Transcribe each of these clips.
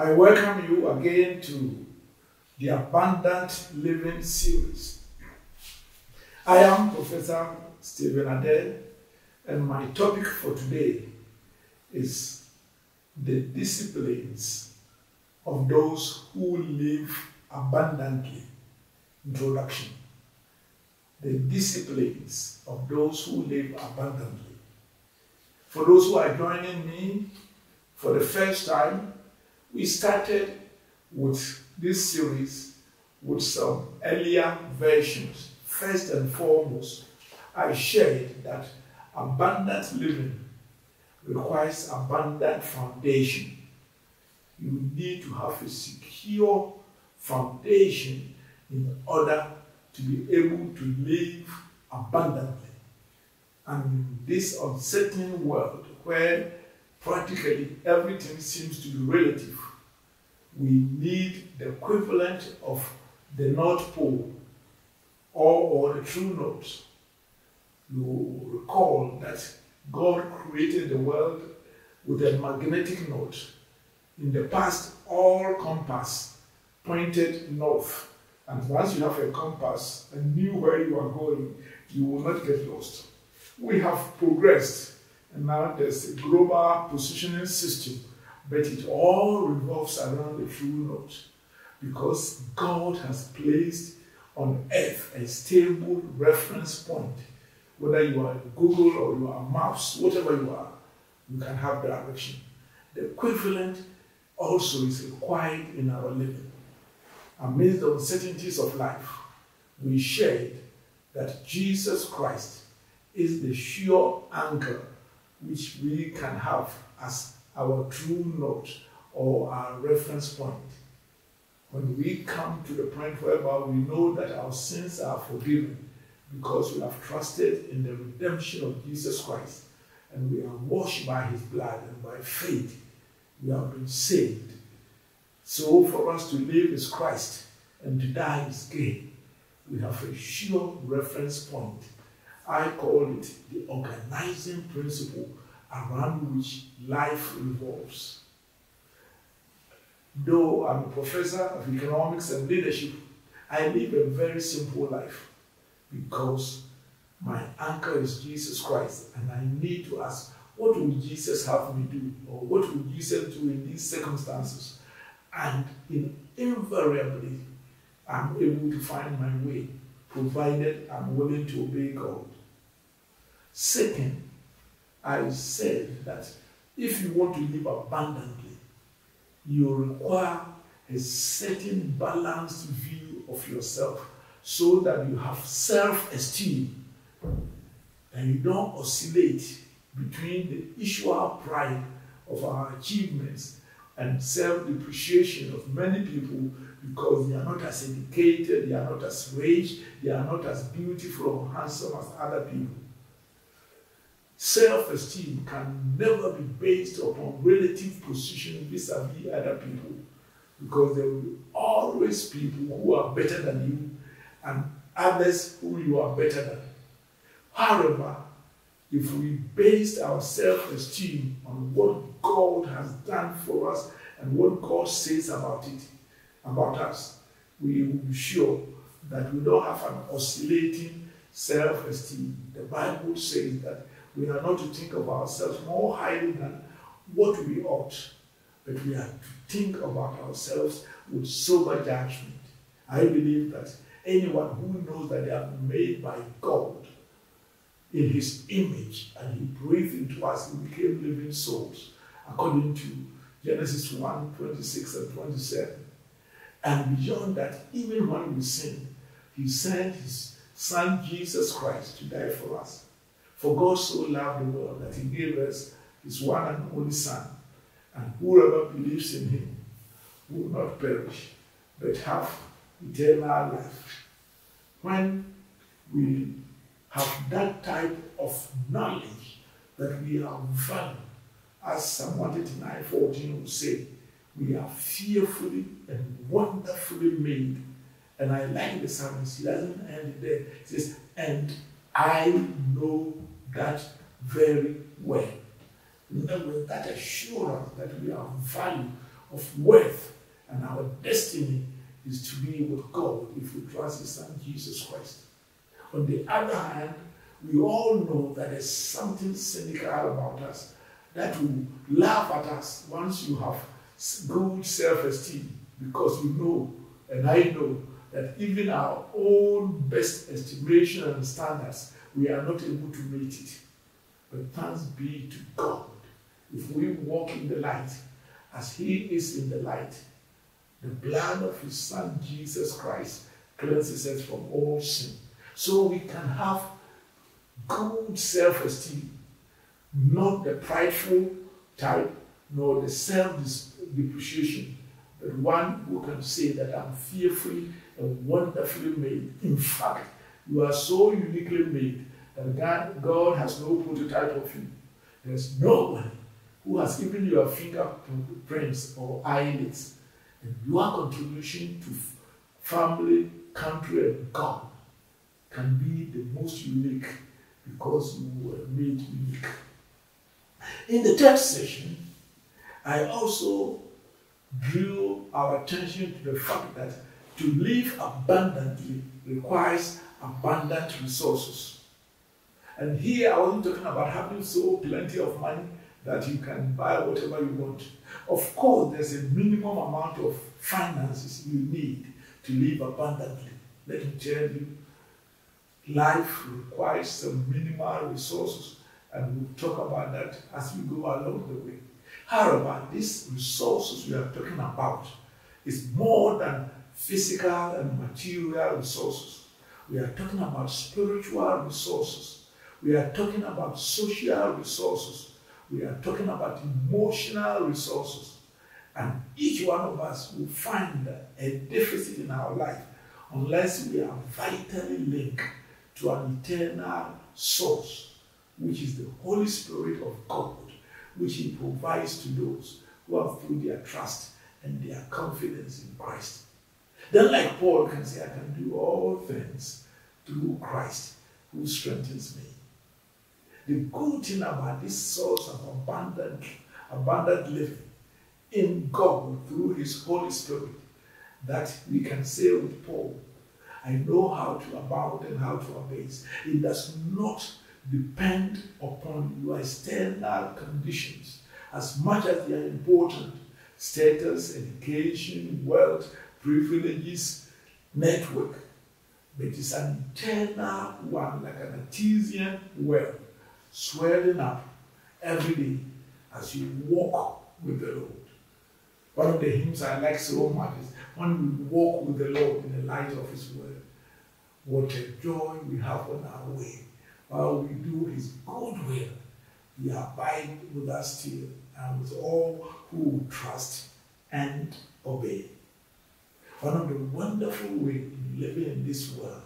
I welcome you again to the Abundant Living series. I am Professor Stephen Adei, and my topic for today is the disciplines of those who live abundantly. Introduction. The disciplines of those who live abundantly. For those who are joining me for the first time, we started with this series with some earlier versions. First and foremost, I shared that abundant living requires abundant foundation. You need to have a secure foundation in order to be able to live abundantly. And in this uncertain world where practically everything seems to be relative. We need the equivalent of the North Pole or, or the true north. You recall that God created the world with a magnetic north. In the past, all compass pointed north. And once you have a compass and knew where you are going, you will not get lost. We have progressed and now there's a global positioning system, but it all revolves around the true north because God has placed on earth a stable reference point. Whether you are Google or you are mouse, whatever you are, you can have direction. The equivalent also is required in our living. Amidst the uncertainties of life, we shared that Jesus Christ is the sure anchor which we can have as our true north or our reference point. When we come to the point whereby we know that our sins are forgiven because we have trusted in the redemption of Jesus Christ and we are washed by his blood and by faith we have been saved. So for us to live is Christ and to die is gain. We have a sure reference point I call it the organizing principle around which life revolves. Though I'm a professor of economics and leadership, I live a very simple life because my anchor is Jesus Christ and I need to ask, what would Jesus have me do? Or what would Jesus do in these circumstances? And in, invariably, I'm able to find my way, provided I'm willing to obey God. Second, I said that if you want to live abundantly, you require a certain balanced view of yourself so that you have self esteem and you don't oscillate between the usual pride of our achievements and self depreciation of many people because they are not as educated, they are not as rich, they are not as beautiful or handsome as other people. Self esteem can never be based upon relative position vis a vis other people because there will always be people who are better than you and others who you are better than. However, if we based our self esteem on what God has done for us and what God says about it, about us, we will be sure that we don't have an oscillating self esteem. The Bible says that we are not to think of ourselves more highly than what we ought, but we are to think about ourselves with sober judgment. I believe that anyone who knows that they are made by God in his image and he breathed into us, we became living souls, according to Genesis 1 26 and 27. And beyond that, even when we sin, he sent his son Jesus Christ to die for us. For God so loved the world that he gave us his one and only Son, and whoever believes in him will not perish, but have eternal life. When we have that type of knowledge that we are valued, as Psalm 139 14 will say, we are fearfully and wonderfully made. And I like the psalmist, he doesn't end there. He says, and I know that very well. With that assurance that we are value, of worth and our destiny is to be with God if we trust His Son Jesus Christ. On the other hand, we all know that there's something cynical about us that will laugh at us once you have good self esteem because you know, and I know, that even our own best estimation and standards, we are not able to meet it. But thanks be to God. If we walk in the light, as He is in the light, the blood of His Son Jesus Christ cleanses us from all sin. So we can have good self esteem, not the prideful type, nor the self depreciation, but one who can say that I'm fearfully and wonderfully made. In fact, you are so uniquely made that God, God has no prototype of you. There's no one who has even your fingerprints or eyelids. And your contribution to family, country, and God can be the most unique because you were made unique. In the third session, I also drew our attention to the fact that to live abundantly requires abundant resources. And here I wasn't talking about having so plenty of money that you can buy whatever you want. Of course, there's a minimum amount of finances you need to live abundantly. Let me tell you, life requires some minimal resources, and we'll talk about that as we go along the way. However, these resources we are talking about is more than physical and material resources. We are talking about spiritual resources. We are talking about social resources. We are talking about emotional resources. And each one of us will find a deficit in our life unless we are vitally linked to an eternal source, which is the Holy Spirit of God, which He provides to those who have put their trust and their confidence in Christ. Then, like Paul can say, I can do all things through Christ who strengthens me. The good thing about this source of abundant, abundant living in God through His Holy Spirit that we can say with Paul, I know how to abound and how to abase. It does not depend upon your external conditions as much as they are important status, education, wealth, privileges, network. But it's an internal one, like an artesian well, swelling up every day as you walk with the Lord. One of the hymns I like so much is when we walk with the Lord in the light of His word. What a joy we have on our way. While we do His good will, He abides with us still and with all who trust and obey. One of the wonderful ways in living in this world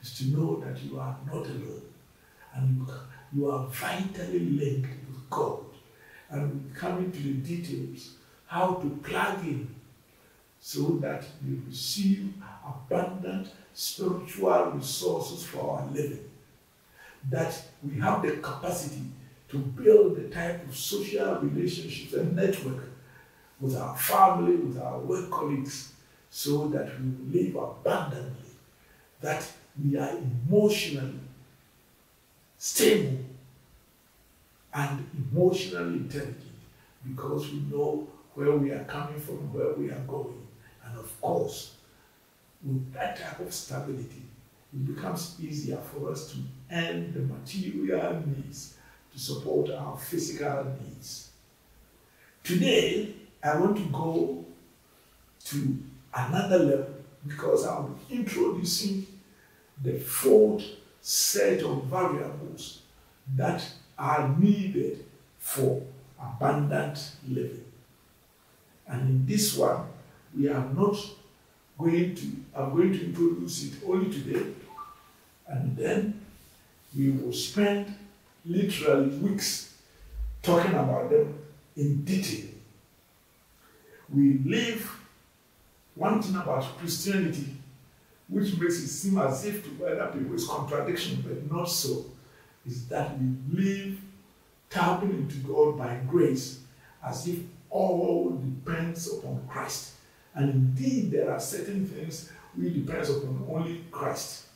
is to know that you are not alone and you are vitally linked with God. And we come into the details how to plug in so that we receive abundant spiritual resources for our living. That we have the capacity to build the type of social relationships and network with our family, with our work colleagues, so that we live abundantly, that we are emotionally stable and emotionally intelligent because we know where we are coming from, where we are going. And of course, with that type of stability, it becomes easier for us to earn the material needs to support our physical needs. Today, I want to go to another level because I'm introducing the fourth set of variables that are needed for abundant living. And in this one, we are not going to, I'm going to introduce it only today, and then we will spend literally weeks talking about them in detail. We live one thing about Christianity, which makes it seem as if to other people is contradiction, but not so, is that we live tapping into God by grace as if all depends upon Christ. And indeed, there are certain things we depend upon only Christ,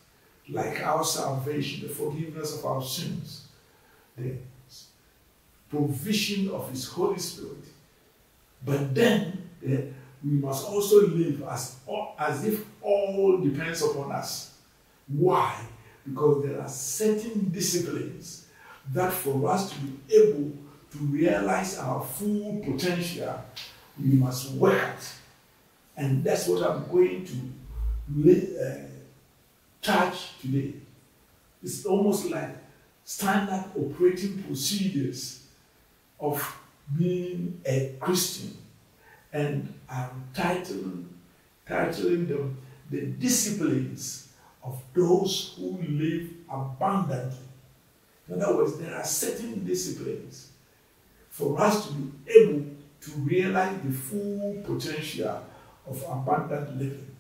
like our salvation, the forgiveness of our sins, the provision of His Holy Spirit. But then eh, we must also live as, as if all depends upon us. Why? Because there are certain disciplines that for us to be able to realize our full potential, we must work at. And that's what I'm going to uh, touch today. It's almost like standard operating procedures of being a Christian. And I'm titling, titling them the disciplines of those who live abundantly. In other words, there are certain disciplines for us to be able to realize the full potential of abundant living.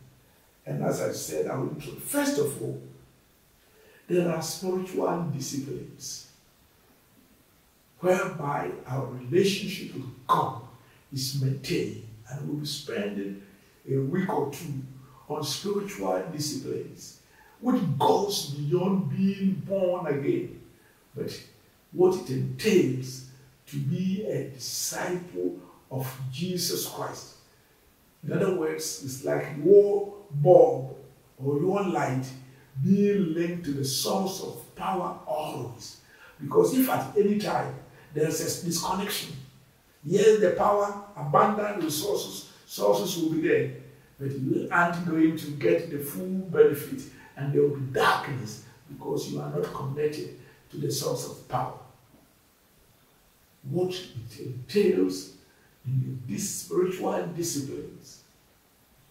And as I said, I will first of all, there are spiritual disciplines whereby our relationship with God is maintained. And we'll be spending a week or two on spiritual disciplines, which goes beyond being born again, but what it entails to be a disciple of Jesus Christ. In other words, it's like your bulb or your light being linked to the source of power always. Because if at any time there's a disconnection, yes, the power, abundant resources, sources will be there, but you aren't going to get the full benefit, and there will be darkness because you are not connected to the source of power. What it entails in these spiritual disciplines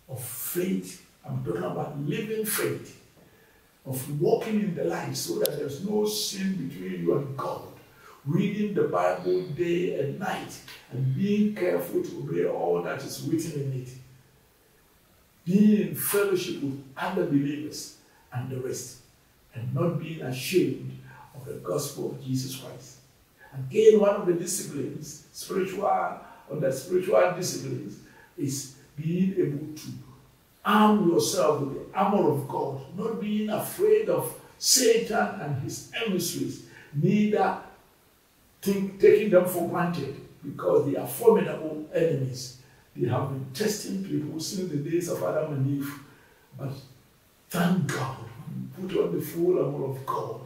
of faith, I'm talking about living faith, of walking in the light so that there's no sin between you and God, reading the Bible day and night, and being careful to obey all that is written in it, being in fellowship with other believers and the rest, and not being ashamed of the gospel of Jesus Christ. Again, one of the disciplines, spiritual or the spiritual disciplines, is being able to arm yourself with the armor of God, not being afraid of Satan and his emissaries, neither think, taking them for granted because they are formidable enemies. They have been testing people since the days of Adam and Eve. But thank God, we put on the full armor of God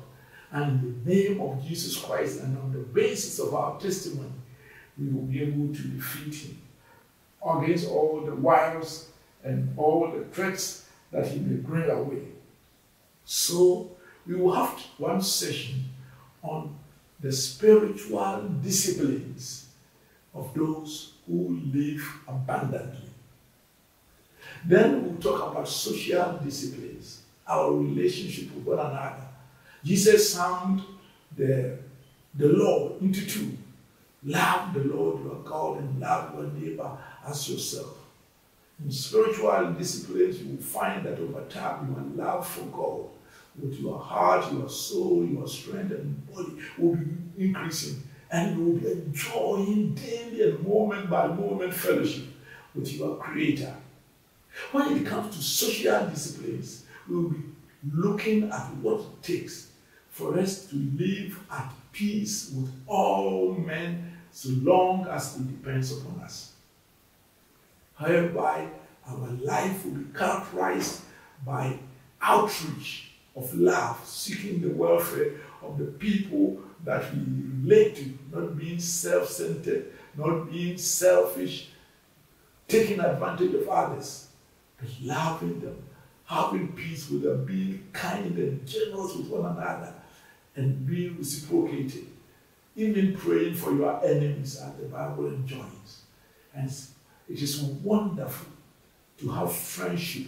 and in the name of Jesus Christ and on the basis of our testimony, we will be able to defeat him against all the wiles and all the threats that he may bring away. So we will have one session on the spiritual disciplines of those who live abundantly. Then we'll talk about social disciplines, our relationship with one another. Jesus summed the, the law into two. Love the Lord your God and love your neighbor as yourself. In spiritual disciplines, you will find that over time you your love for God with your heart, your soul, your strength, and body will be increasing. And you will be enjoying daily and moment by moment fellowship with your Creator. When it comes to social disciplines, we will be looking at what it takes for us to live at peace with all men so long as it depends upon us. Whereby our life will be characterized by outreach of love, seeking the welfare of the people that we relate to, not being self centered, not being selfish, taking advantage of others, but loving them, having peace with them, being kind and generous with one another, and being reciprocated. Even praying for your enemies, as the Bible enjoins. And it is wonderful to have friendship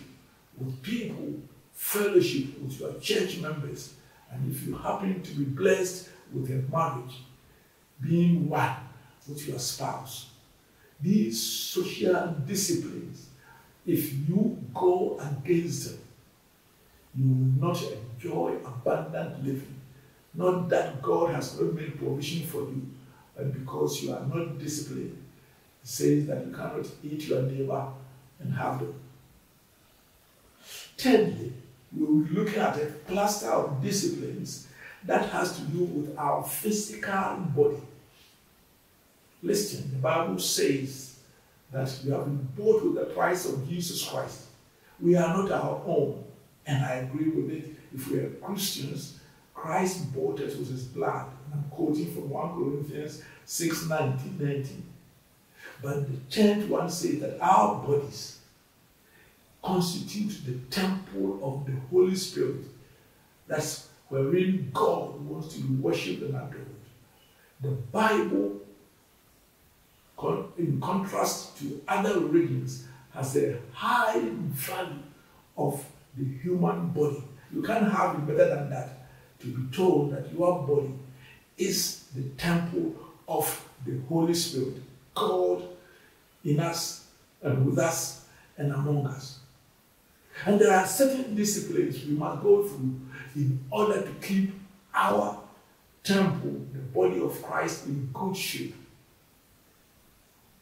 with people, fellowship with your church members, and if you happen to be blessed with a marriage, being one with your spouse. These social disciplines, if you go against them, you will not enjoy abundant living. Not that God has not made provision for you, but because you are not disciplined It says that you cannot eat your neighbor and have them. Thirdly, we looking at a cluster of disciplines that has to do with our physical body. Listen, the Bible says that we have been bought with the price of Jesus Christ. We are not our own. And I agree with it. If we are Christians, Christ bought us with his blood. And I'm quoting from 1 Corinthians 6 19, 19. But the tenth one says that our bodies constitute the temple of the Holy Spirit. That's wherein God wants to be worshipped and adored. The Bible, in contrast to other religions, has a high value of the human body. You can't have it better than that to be told that your body is the temple of the Holy Spirit, God in us and with us and among us. And there are certain disciplines we must go through in order to keep our temple, the body of Christ, in good shape.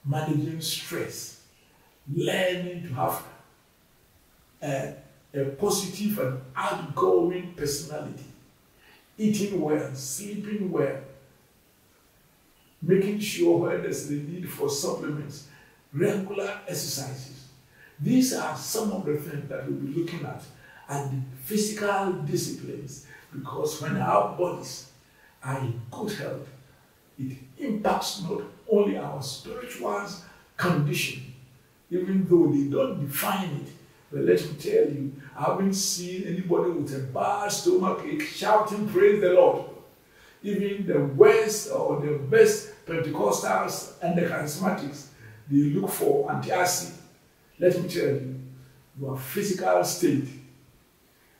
Managing stress, learning to have a, a positive and outgoing personality, eating well, sleeping well, making sure when there's the need for supplements, regular exercises. These are some of the things that we'll be looking at and physical disciplines because when our bodies are in good health, it impacts not only our spiritual condition, even though they don't define it. But let me tell you, I haven't seen anybody with a bad stomachache shouting, Praise the Lord. Even the worst or the best Pentecostals and the charismatics, they look for antacid. Let me tell you, your physical state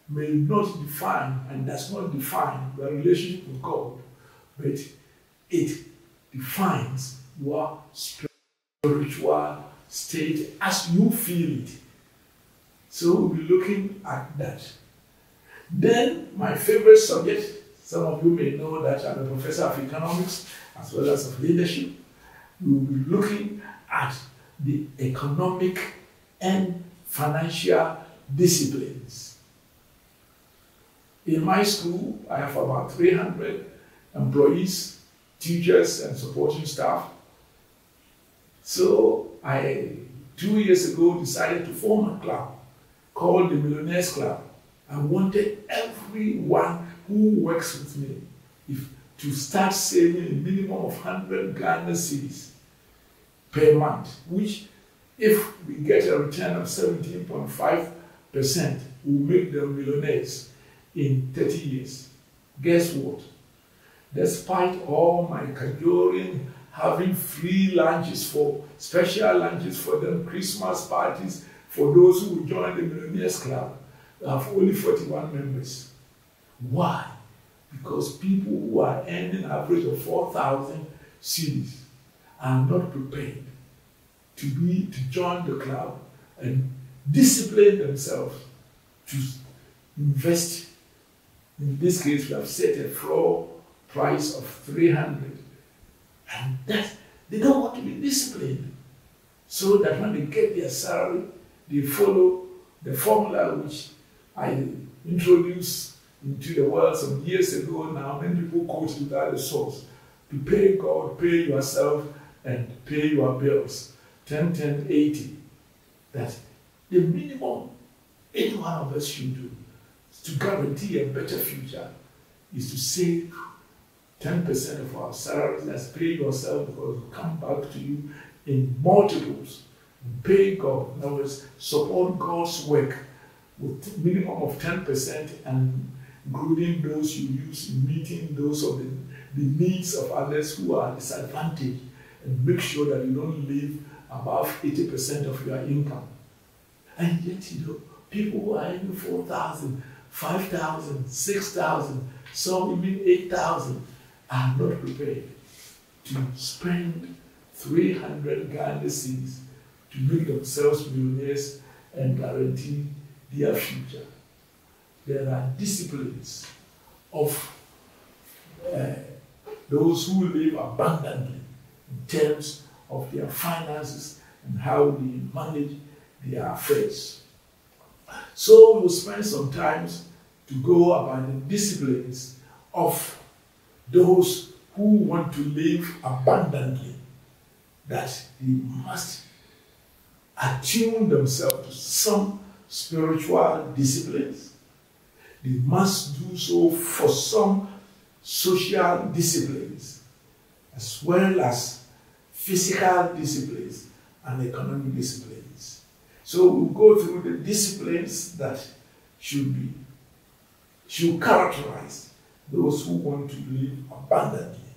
may not define and does not define your relationship with God, but it defines your spiritual state as you feel it. So we'll be looking at that. Then, my favorite subject, some of you may know that I'm a professor of economics as well as of leadership. We will be looking at the economic and financial disciplines. In my school, I have about 300 employees, teachers, and supporting staff. So I, two years ago, decided to form a club called the Millionaires Club. I wanted everyone who works with me if, to start saving a minimum of 100 Ghana cedis per month, which if we get a return of 17.5%, we'll make them millionaires in 30 years. Guess what? Despite all my cajoling, having free lunches for special lunches for them, Christmas parties for those who join the Millionaires Club, I have only 41 members. Why? Because people who are earning an average of 4,000 cedis are not prepared to be to join the club and discipline themselves to invest. In this case, we have set a floor price of 300. And that they don't want to be disciplined. So that when they get their salary, they follow the formula which I introduced into the world some years ago now. Many people quote without a source. To pay God, pay yourself, and pay your bills. 10, 10, 80. That the minimum any one of us should do to guarantee a better future is to save 10% of our salaries as pay yourself because it will come back to you in multiples. Pay God. In other words, support God's work with minimum of 10% and including those you use in meeting those of the, the needs of others who are disadvantaged and make sure that you don't live above 80% of your income. And yet, you know, people who are earning 4,000, 5,000, 6,000, some even 8,000 are not prepared to spend 300 Ghana to make themselves millionaires and guarantee their future. There are disciplines of uh, those who live abundantly in terms of their finances and how they manage their affairs. So we'll spend some time to go about the disciplines of those who want to live abundantly, that they must attune themselves to some spiritual disciplines. They must do so for some social disciplines, as well as physical disciplines and economic disciplines. So we'll go through the disciplines that should be should characterize those who want to live abundantly.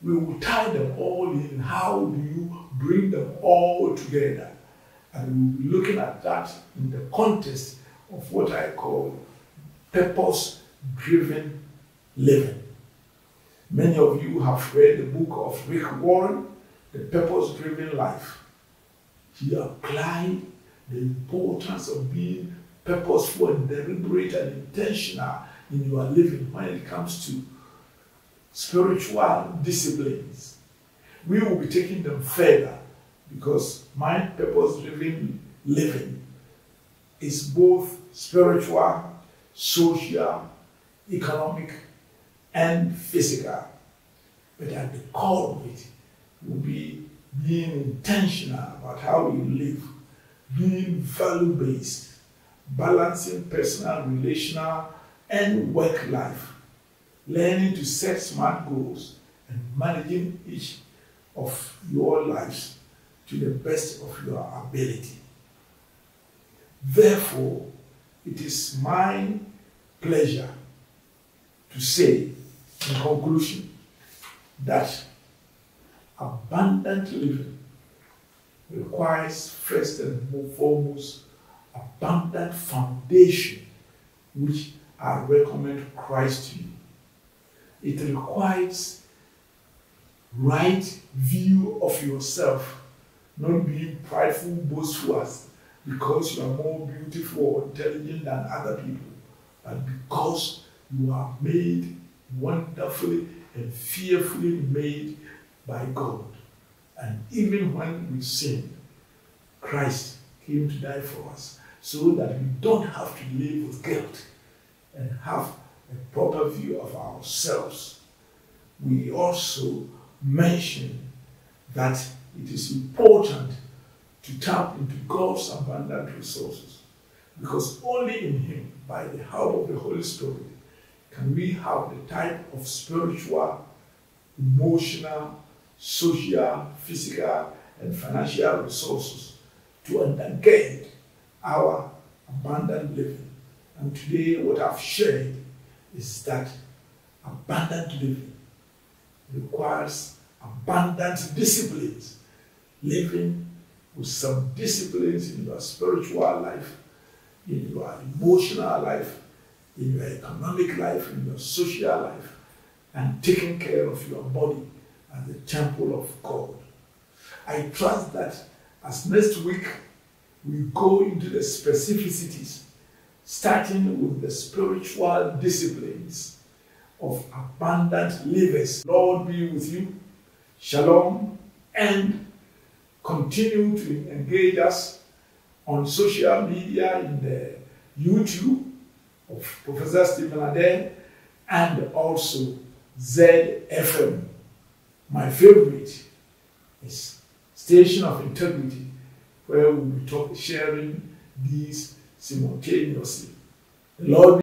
We will tie them all in. How do you bring them all together? And we'll be looking at that in the context of what I call purpose driven living. Many of you have read the book of Rick Warren, The Purpose Driven Life. He applied the importance of being purposeful and deliberate and intentional in your living when it comes to spiritual disciplines. We will be taking them further because my purpose driven living is both spiritual, social, economic, and physical. But at the core of it will be being intentional about how you live, being value based, balancing personal, relational, and work life, learning to set smart goals, and managing each of your lives to the best of your ability. Therefore, it is my pleasure to say in conclusion that abundant living requires first and foremost abundant foundation which I recommend Christ to you. It requires right view of yourself, not being prideful, boastful as because you are more beautiful or intelligent than other people, but because you are made wonderfully and fearfully made by God. And even when we sin, Christ came to die for us so that we don't have to live with guilt and have a proper view of ourselves. We also mention that it is important to tap into God's abundant resources because only in Him, by the help of the Holy Spirit, can we have the type of spiritual, emotional, social, physical, and financial resources to undergird our abundant living. And today, what I've shared is that abundant living requires abundant disciplines. Living with some disciplines in your spiritual life, in your emotional life, in your economic life, in your social life, and taking care of your body as the temple of God. I trust that as next week we go into the specificities, starting with the spiritual disciplines of abundant livers. Lord be with you. Shalom. And continue to engage us on social media in the YouTube of Professor Stephen Adei and also ZFM. My favorite is Station of Integrity where we'll be talk, sharing these simultaneously. The Lord